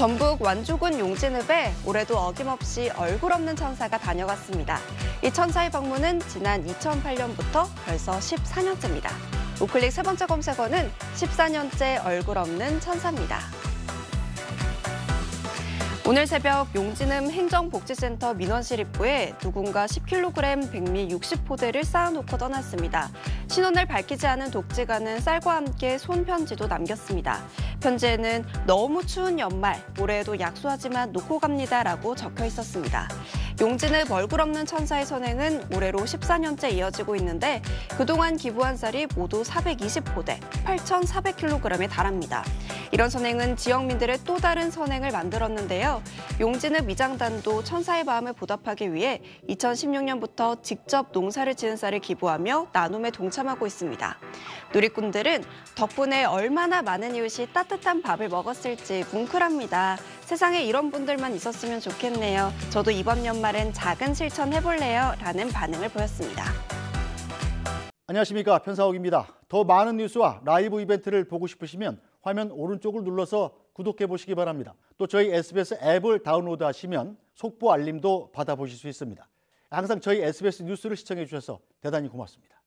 전북 완주군 용진읍에 올해도 어김없이 얼굴 없는 천사가 다녀갔습니다. 이 천사의 방문은 지난 2008년부터 벌써 14년째입니다. 우클릭 세 번째 검색어는 14년째 얼굴 없는 천사입니다. 오늘 새벽 용진음 행정복지센터 민원실 입구에 누군가 10kg 백미 60포대를 쌓아놓고 떠났습니다. 신원을 밝히지 않은 독지가는 쌀과 함께 손편지도 남겼습니다. 편지에는 너무 추운 연말, 올해에도 약소하지만 놓고 갑니다라고 적혀 있었습니다. 용진읍 얼굴 없는 천사의 선행은 올해로 14년째 이어지고 있는데 그동안 기부한 쌀이 모두 420포대, 8,400kg에 달합니다. 이런 선행은 지역민들의 또 다른 선행을 만들었는데요. 용진읍 미장단도 천사의 마음을 보답하기 위해 2016년부터 직접 농사를 지은 쌀을 기부하며 나눔에 동참하고 있습니다. 누리꾼들은 덕분에 얼마나 많은 이웃이 따뜻한 밥을 먹었을지 뭉클합니다. 세상에 이런 분들만 있었으면 좋겠네요. 저도 이번 연말엔 작은 실천 해볼래요. 라는 반응을 보였습니다. 안녕하십니까 편사옥입니다. 더 많은 뉴스와 라이브 이벤트를 보고 싶으시면 화면 오른쪽을 눌러서 구독해 보시기 바랍니다. 또 저희 SBS 앱을 다운로드 하시면 속보 알림도 받아보실 수 있습니다. 항상 저희 SBS 뉴스를 시청해 주셔서 대단히 고맙습니다.